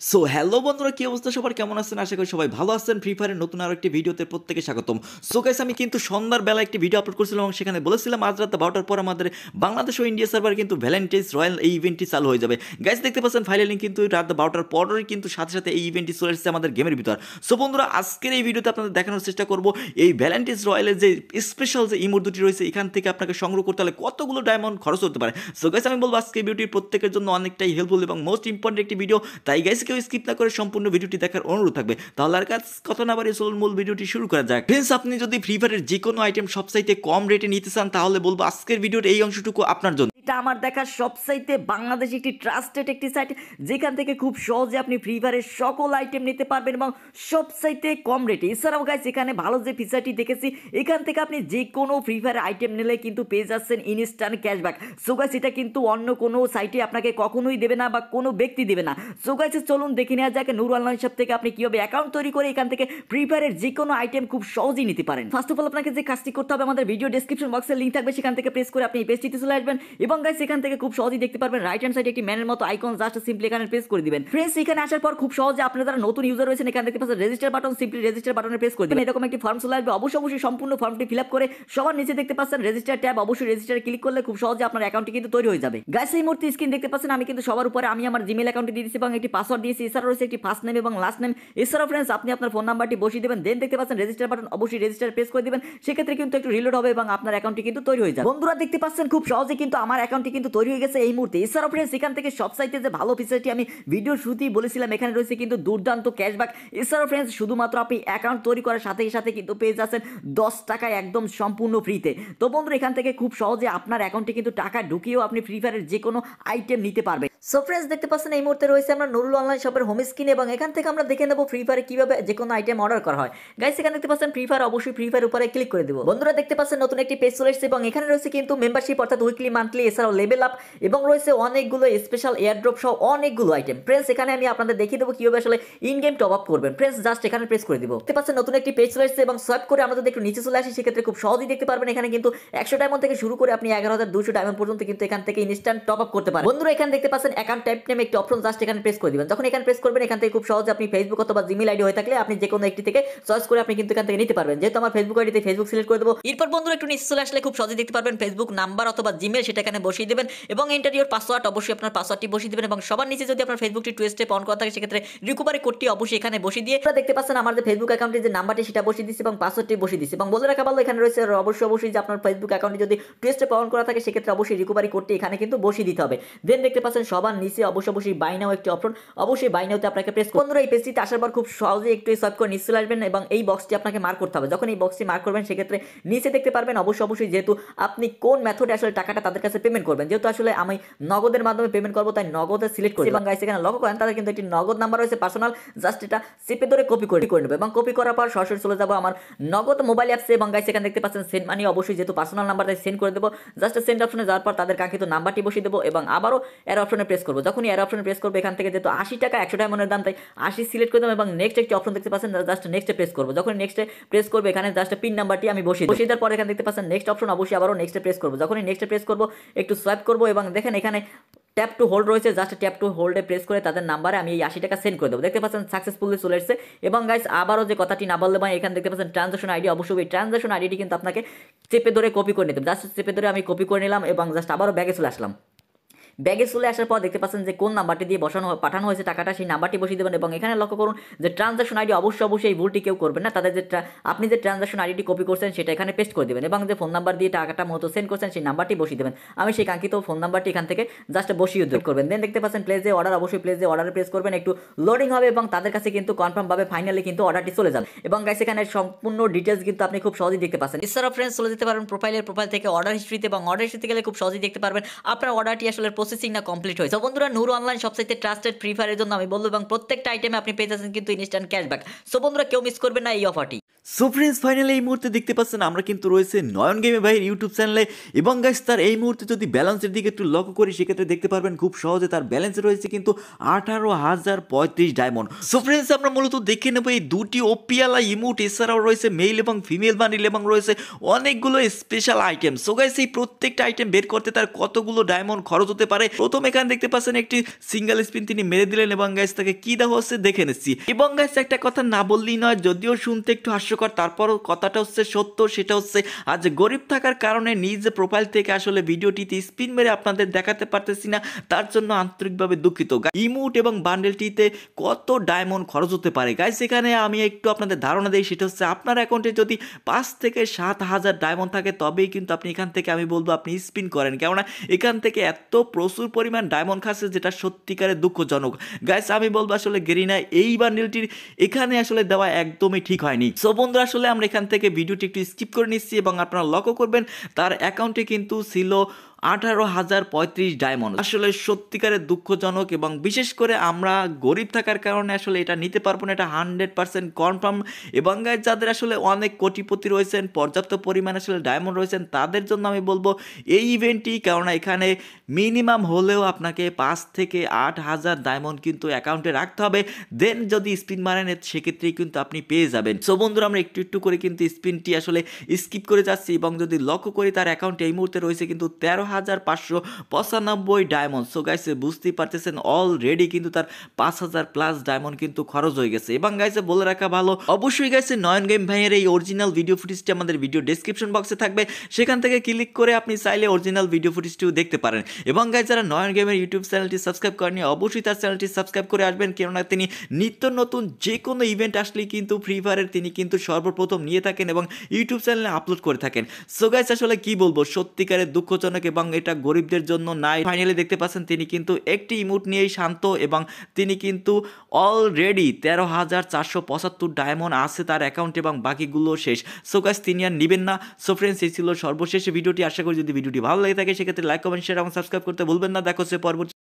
So hello বন্ধুরা, কি অবস্থা? সবার কেমন আছেন? আশা করি সবাই ভালো আছেন। ফ্রি ফায়ারের নতুন আরও একটি ভিডিওতে প্রত্যেকে স্বাগতম। সো গাইস আমি কিন্তু সন্ধ্যার বেলা একটি ভিডিও আপলোড করেছিলাম এবং সেখানে বলেছিলাম, আজ রাত বারোটার পর আমাদের বাংলাদেশ ও ইন্ডিয়া সার্ভার কিন্তু ভ্যালেন্টাইন্স রয়্যাল এই ইভেন্টটি চালু হয়ে যাবে। গাইস দেখতে পাচ্ছেন ফাইনালি কিন্তু রাত বারোটার পরই কিন্তু সাথে সাথে এই ইভেন্টটি চলে এসেছে আমাদের গেমের ভিতর। সো বন্ধুরা, আজকের এই ভিডিওতে আপনাদের দেখানোর চেষ্টা করব এই ভ্যালেন্টাইন্স রয়্যালের যে স্পেশাল যে ইমোট দুটি রয়েছে, এখান থেকে আপনাকে সংগ্রহ করতে হলে কতগুলো ডায়মন্ড খরচ হতে পারে। সো গাইস আমি বলব আজকে ভিডিওটি প্রত্যেকের জন্য অনেকটাই হেল্পফুল এবং মোস্ট ইম্পর্টেন্ট একটি ভিডিও তাই গাইস কেউ স্কিপ না করে সম্পূর্ণ ভিডিওটি দেখার অনুরোধ থাকবে। তাহলে আর কাজ কত না বাড়িয়ে চলুন মূল ভিডিওটি শুরু করা যাক। ফ্রেন্ডস আপনি যদি ফ্রি ফায়ারের যে কোনো আইটেম সবসাইতে কম রেটে নিতে চান, তাহলে বলব আজকের ভিডিওর এই অংশটুকু আপনার জন্য। এটা আমার দেখা সব সবসাইতে বাংলাদেশ একটি ট্রাস্টেড একটি সাইট যেখান থেকে খুব সহজে আপনি ফ্রি ফায়ারের সকল আইটেম নিতে পারবেন এবং সব সবসাইতে কম রেটে এছাড়াও গাইস এখানে ভালো যে ফিচারটি দেখেছি, এখান থেকে আপনি যে কোনো ফ্রি ফায়ার আইটেম নিলে কিন্তু পেয়ে যাচ্ছেন ইনস্ট্যান্ট ক্যাশব্যাক সো গাইস এটা কিন্তু অন্য কোনো সাইটে আপনাকে কখনোই দেবে না বা কোনো ব্যক্তি দেবে না। সো গাইস চলুন দেখে নেওয়া যাক নুর অনলাইন শপ থেকে আপনি কীভাবে অ্যাকাউন্ট তৈরি করে এখান থেকে ফ্রি ফায়ারের যে কোনো আইটেম খুব সহজেই নিতে পারেন। ফার্স্ট অফ অল আপনাকে যে কাজটি করতে হবে, আমাদের ভিডিও ডেসক্রিপশন বক্সের লিঙ্ক থাকবে, সেখান থেকে প্রেস করে আপনি এই পেজটিতে চলে আসবেন এবং গাইস এখান থেকে খুব সহজেই দেখতে পারবেন রাইট হ্যান্ড সাইডে একটি ম্যানের মতো আইকন জাস্ট সিম্পলি এখানে প্রেস করে দিবেন। ফ্রেন্ডস এখানে আসার পর খুব সহজে আপনারা যারা নতুন ইউজার রয়েছেন, এখানে দেখতে পাচ্ছেন রেজিস্টার বাটন সিম্পলি রেজিস্টার বাটনে প্রেস করে দিবেন। এরকম একটি ফর্ম চলে আসবে, অবশ্যই অবশ্যই সম্পূর্ণ ফর্মটি ফিল আপ করে সবার নিচে দেখতে পাচ্ছেন রেজিস্টার ট্যাব অবশ্যই রেজিস্টারে ক্লিক করলে খুব সহজে আপনার অ্যাকাউন্টটি কিন্তু তৈরি হয়ে যাবে। গাইস এই মুহূর্তে স্ক্রিন দেখতে পাচ্ছেন, আমি কিন্তু সবার উপরে, আমি আমার জিমেল অ্যাকাউন্টে দিয়ে দিয়েছি এবং একটি পাসওয়ার্ড দিয়েছি। এছাড়া রয়েছে একটি ফার্স্ট নেম এবং লাস্ট নেম এছাড়াও ফ্রেন্ডস আপনি আপনার ফোন নাম্বারটি বসিয়ে দেবেন দেন দেখতে পাচ্ছেন রেজিস্টার বাটন অবশ্যই রেজিস্টার প্রেস করে দিবেন। সেক্ষেত্রে কিন্তু একটু রিলোড হবে এবং আপনার অ্যাকাউন্টটি কিন্তু তৈরি হয়ে যাবে। বন্ধুরা, দেখতে পাচ্ছেন, খুব সহজে কিন্তু আমার অ্যাকাউন্টটি কিন্তু তৈরি হয়ে গেছে এই মুহূর্তে। এছাড়াও ফ্রেন্ডস এখান থেকে সব সাইটে যে ভালো ফিচারটি আমি ভিডিও শুরুতেই বলেছিলাম, এখানে রয়েছে কিন্তু দুর্দান্ত ক্যাশব্যাক এছাড়াও ফ্রেন্ডস শুধুমাত্র আপনি অ্যাকাউন্ট তৈরি করার সাথে সাথে কিন্তু পেয়ে যাচ্ছেন দশ টাকা একদম সম্পূর্ণ ফ্রিতে তো বন্ধুরা, এখান থেকে খুব সহজে আপনার অ্যাকাউন্টে কিন্তু টাকা ঢুকিয়েও আপনি ফ্রি ফায়ারের যে কোনো আইটেম নিতে পারবেন। সো ফ্রেন্ডস দেখতে পাচ্ছেন, এই মুহূর্তে রয়েছে আমরা নুরুল অনলাইন শপের হোম স্ক্রিন এবং এখান থেকে আমরা দেখে নেব ফ্রি ফায়ারে কীভাবে যে কোনো আইটেম অর্ডার করা হয়। গাইস এখানে দেখতে পাচ্ছেন ফ্রি ফায়ার অবশ্যই ফ্রি ফায়ার উপরে ক্লিক করে দেবো। বন্ধুরা, দেখতে পাচ্ছেন নতুন একটি পেজ চলে এসেছে এবং এখানে রয়েছে কিন্তু মেম্বারশিপ অর্থাৎ উইকলি মান্থলি এছাড়াও লেভেল আপ এবং রয়েছে অনেকগুলো স্পেশাল এয়ারড্রপ সহ অনেকগুলো আইটেম ফ্রেন্ডস এখানে আমি আপনাদের দেখিয়ে দেবো কীভাবে আসলে ইন গেম টপ আপ করবেন। ফ্রেন্ডস জাস্ট এখানে প্রেস করে দিব। দেখতে পাচ্ছেন নতুন একটি পেজ চলে এসেছে এবং সোয়াইপ করে আমরা যদি একটু নিচে চলে আসি, সেক্ষেত্রে খুব সহজেই দেখতে পারবেন এখানে কিন্তু একশো ডায়মন্ড থেকে শুরু করে আপনি এগারো হাজার দুশো ডায়মন্ড পর্যন্ত কিন্তু এখান থেকে ইনস্ট্যান্ট টপ আপ করতে পারেন। বন্ধুরা, এখানে দেখতে পাচ্ছেন অ্যাকাউন্ট টাইপ নেমে একটি অপশন জাস্ট এখানে প্রেস করে দিবেন। যখন এখানে প্রেস করবেন, এখান থেকে খুব সহজে আপনি ফেসবুক অথবা জিমেল আইডি হয়ে থাকলে আপনি যে কোনো একটি থেকে চয়েস করে আপনি কিন্তু এখান থেকে নিতে পারবেন। যেহেতু আমার ফেসবুক আইডিতে ফেসবুক সিলেক্ট করে দেবো, এরপর বন্ধুরা একটু নিচে চলে আসলে খুব সহজে দেখতে পারবেন ফেসবুক নাম্বার অথবা জিমেল সেটা এখানে বসিয়ে দেবেন এবং ইন্টারভিউর পাসওয়ার্ড অবশ্যই আপনার পাসওয়ার্ডটি বসিয়ে দেবেন এবং সবার নিচে যদি আপনার ফেসবুকটি টু স্টেপ অন করা থাকে, সেক্ষেত্রে রিকভারি কোডটি অবশ্যই এখানে বসিয়ে দিয়ে আপনারা দেখতে পাচ্ছেন আমাদের ফেসবুক অ্যাকাউন্টে যে নাম্বারটি সেটা বসিয়ে দিচ্ছি এবং পাসওয়ার্ডটি বসিয়ে দিচ্ছি এবং বলে রাখা ভালো, এখানে রয়েছে অবশ্যই অবশ্যই যে আপনার ফেসবুক অ্যাকাউন্টে যদি টু স্টেপ অন করা থাকে, সেক্ষেত্রে অবশ্যই রিকভারি কোডটি এখানে কিন্তু বসিয়ে দিতে হবে। দেন দেখতে পাচ্ছেন সবার নিচে অবশ্যই অবশ্যই বাইনাও একটি অপশন অবশ্যই বাইনাওতে আপনাকে প্রেস বন্ধুরা, এই পেজটিতে আসার পর খুব সহজে একটু সোয়াইপ করে নিচে চলে আসবেন এবং এই বক্সটি আপনাকে মার্ক করতে হবে। যখন এই বক্সটি মার্ক করবেন, সেক্ষেত্রে নিচে দেখতে পারবেন অবশ্যই অবশ্যই যেহেতু আপনি কোন মেথডে আসলে টাকাটা তাদের কাছে পেমেন্ট করবেন। যেহেতু আসলে আমি নগদের মাধ্যমে পেমেন্ট করব, তাই নগদে সিলেক্ট করি। এবং গাইস এখানে লক্ষ্য করেন, তাদের কিন্তু একটি নগদ নাম্বার রয়েছে পার্সোনাল জাস্ট এটা চেপে ধরে কপি করে করে নেবে এবং কপি করার পর সরাসরি চলে যাব আমার নগদ মোবাইল অ্যাপসে এবং গাইস এখানে দেখতে পাচ্ছেন সেন্ড মানি অবশ্যই যেহেতু পার্সোনাল নাম্বার তাই সেন্ড করে দেবো। জাস্ট সেন্ড অপশনে যাওয়ার পর তাদের কাঙ্ক্ষিত নাম্বারটি বসিয়ে দেবো এবং আবারও এর অপশনে প্রেস করব। যখনই এর অপশনে প্রেস করব, এখান থেকে যেহেতু আশি টাকা, একশো ডায়মন্ডের দাম, তাই আশি সিলেক্ট করে দেবো এবং নেক্সট একটি অপশন দেখতে পাচ্ছেন জাস্ট নেক্সটে প্রেস করব। যখন নেক্সটে প্রেস করব, এখানে জাস্ট পিন নাম্বারটি আমি বসিয়ে বসিয়ে দেওয়ার পর এখানে দেখতে পাচ্ছেন নেক্সট অপশন অবশ্যই আবারও নেক্সটে প্রেস করব। যখনই নেক্সটে প্রেস করব, একটু সোয়াইপ করব এবং দেখেন এখানে ট্যাপ টু হোল্ড রয়েছে জাস্ট ট্যাপ টু হোল্ডে প্রেস করে তাদের নাম্বারে আমি এই আশি টাকা সেন্ড করে দেবো। দেখতে পাচ্ছেন সাকসেসফুলি চলে এসেছে। এবং গাইস আবারও যে কথাটি না বললে এখানে দেখতে পাচ্ছেন ট্রানজাকশন আইডি অবশ্যই, এই ট্রানজাকশন আইডিটি কিন্তু আপনাকে চেপে ধরে কপি করে নিতে জাস্ট চেপে ধরে আমি কপি করে নিলাম এবং জাস্ট আবারও ব্যাগে চলে আসলাম। ব্যাগে চলে আসার পর দেখতে পাচ্ছেন যে কোন নাম্বারটি দিয়ে বসানো পাঠানো হয়েছে টাকাটা সেই নাম্বারটি বসিয়ে দেবেন এবং এখানে লক্ষ্য করুন যে ট্রানজাকশন আইডি অবশ্যই অবশ্যই এই ভুলটি কেউ করবেন না। তাদের যে আপনি যে ট্রানজাকশন আইডিটি কপি করছেন সেটা এখানে পেস্ট করে দেবেন এবং যে ফোন নাম্বার দিয়ে টাকাটা মতো সেন্ড করছেন সেই নাম্বারটি বসিয়ে দেবেন। আমি সেই কাঙ্ক্ষিত ফোন নাম্বারটি এখান থেকে জাস্ট বসিয়ে উদ্যোগ করবেন। দেন দেখতে পাচ্ছেন প্লেজে অর্ডার অবশ্যই প্লেজে অর্ডারে প্লেস করবেন। একটু লোডিং হবে এবং তাদের কাছে কিন্তু কনফার্মভাবে ফাইনালি কিন্তু অর্ডারটি চলে যাবে। এবং গাইস এখানে সম্পূর্ণ ডিটেলস কিন্তু আপনি খুব সহজেই দেখতে পাচ্ছেন। এছাড়াও ফ্রেন্ডস চলে যেতে পারেন প্রোফাইলের প্রোফাইল থেকে অর্ডার হিস্ট্রিতে এবং অর্ডার হিস্ট্রিতে গেলে খুব সহজেই দেখতে পারবেন। আপনার অর্ডারটি আসলে প্রসেসিং না কমপ্লিট হয়েছে তো বন্ধুরা নূর অনলাইন সবসাইতে ট্রাস্টেড ফ্রি ফায়ারের জন্য আমি বলব এবং প্রত্যেকটা আইটেমে আপনি পেয়ে যাচ্ছেন কিন্তু ইনস্ট্যান্ট ক্যাশব্যাক সো বন্ধুরা, কেউ মিস করবেন না এই অফারটি সো ফ্রেন্ডস ফাইনালি এই মুহূর্তে দেখতে পাচ্ছেন, আমরা কিন্তু রয়েছে নয়ন গেমে ভাইয়ের ইউটিউব চ্যানেলে এবং গাইস তার এই মুহূর্তে যদি ব্যালেন্সের দিকে একটু লক্ষ্য করি, সেক্ষেত্রে দেখতে পারবেন খুব সহজে তার ব্যালেন্সে রয়েছে কিন্তু আঠারো হাজার পঁয়ত্রিশ ডায়মন্ড সো ফ্রেন্ডস আমরা মূলত দেখে নেব এই দুটি ওপিয়ালা ইমুট এছাড়াও রয়েছে মেল এবং ফিমেল বান্ডিল এবং রয়েছে অনেকগুলো স্পেশাল আইটেম সো গাইস এই প্রত্যেকটা আইটেম বের করতে তার কতগুলো ডায়মন্ড খরচ হতে পারে? প্রথম এখানে দেখতে পাচ্ছেন একটি সিঙ্গেল স্পিন তিনি মেরে দিলেন এবং গাইস তাকে কি দেওয়া হচ্ছে দেখে নিচ্ছি। এবং গাইস একটা কথা না বললেই নয়, যদিও শুনতে একটু হাস্যকর তারপরও কথাটা হচ্ছে সত্য, সেটা হচ্ছে আজ গরিব থাকার কারণে নিজ প্রোফাইল থেকে আসলে ভিডিওটিতে স্পিন মেরে আপনাদের দেখাতে পারতেছি না, তার জন্য আন্তরিকভাবে দুঃখিত। ইমুট এবং বান্ডেলটিতে কত ডায়মন্ড খরচ হতে পারে? গাইস এখানে আমি একটু আপনাদের ধারণা দিই, সেটা হচ্ছে আপনার অ্যাকাউন্টে যদি পাঁচ থেকে সাত হাজার ডায়মন্ড থাকে, তবেই কিন্তু আপনি এখান থেকে আমি বলব আপনি স্পিন করেন। কেননা এখান থেকে এত প্রচুর পরিমাণ ডায়মন্ড খাচ্ছে যেটা সত্যিকারের দুঃখজনক। গাইস আমি বলব আসলে গেরিনা এই বান্ডেলটির এখানে আসলে দেওয়া একদমই ঠিক হয়নি। সো বন্ধু আসলে আমরা এখান থেকে ভিডিওটি একটু স্কিপ করে নিচ্ছি এবং আপনারা লক্ষ্য করবেন। তার অ্যাকাউন্টে কিন্তু ছিল আঠারো হাজার পঁয়ত্রিশ ডায়মন্ড আসলে সত্যিকারের দুঃখজনক এবং বিশেষ করে আমরা গরিব থাকার কারণে আসলে এটা নিতে পারব না, এটা হান্ড্রেড পার্সেন্ট কনফার্ম এবং যাদের আসলে অনেক কোটিপতি রয়েছেন, পর্যাপ্ত পরিমাণে আসলে ডায়মন্ড রয়েছেন, তাদের জন্য আমি বলব এই ইভেন্টটি কেননা এখানে মিনিমাম হলেও আপনাকে পাঁচ থেকে আট হাজার ডায়মন্ড কিন্তু অ্যাকাউন্টে রাখতে হবে। দেন যদি স্পিন মারেন, সেক্ষেত্রেই কিন্তু আপনি পেয়ে যাবেন। সো বন্ধুরা, আমরা একটু একটু করে কিন্তু স্পিনটি আসলে স্কিপ করে যাচ্ছি এবং যদি লক্ষ্য করি, তার অ্যাকাউন্ট এই মুহূর্তে রয়েছে কিন্তু তেরো হাজার পাঁচশো পঁচানব্বই ডায়মন্ড সো গাইসে বুঝতেই পারতেছেন অলরেডি কিন্তু তার পাঁচ হাজার প্লাস ডায়মন্ড কিন্তু খরচ হয়ে গেছে। এবং গাইসে বলে রাখা ভালো, অবশ্যই গাইসে নয়ন গেম ভাইয়ের এই অরিজিনাল ভিডিও ফুটেজটি আমাদের ভিডিও ডেসক্রিপশন বক্সে থাকবে। সেখান থেকে ক্লিক করে আপনি চাইলে অরিজিনাল ভিডিও ফুটেজটিও দেখতে পারেন। এবং গাইজ যারা নয়ন গেমের ইউটিউব চ্যানেলটি সাবস্ক্রাইব করেনি অবশ্যই তার চ্যানেলটি সাবস্ক্রাইব করে আসবেন। কেননা তিনি নিত্য নতুন যে কোনো ইভেন্ট আসলেই কিন্তু ফ্রি ফায়ারের তিনি কিন্তু সর্বপ্রথম নিয়ে থাকেন এবং ইউটিউব চ্যানেলে আপলোড করে থাকেন। সো গাইজ আসলে কি বলব, সত্যিকারের দুঃখজনক এবং এটা গরিবদের জন্য নাই। ফাইনালি দেখতে পাচ্ছেন তিনি কিন্তু একটি ইমুট নিয়েই শান্ত এবং তিনি কিন্তু অলরেডি তেরো হাজার চারশো পঁচাত্তর ডায়মন্ড আছে তার অ্যাকাউন্ট এবং বাকিগুলো শেষ। সো গাইজ তিনি আর নেবেন না। সো ফ্রেন্ডস এই ছিল সর্বশেষ ভিডিওটি আশা করি যদি ভিডিওটি ভালো লাগে থাকে, সেক্ষেত্রে লাইক কমেন্ট শেয়ার এবং সাবস্ক্রাইব করতে ভুলবেন না। দেখো সে পরবর্তী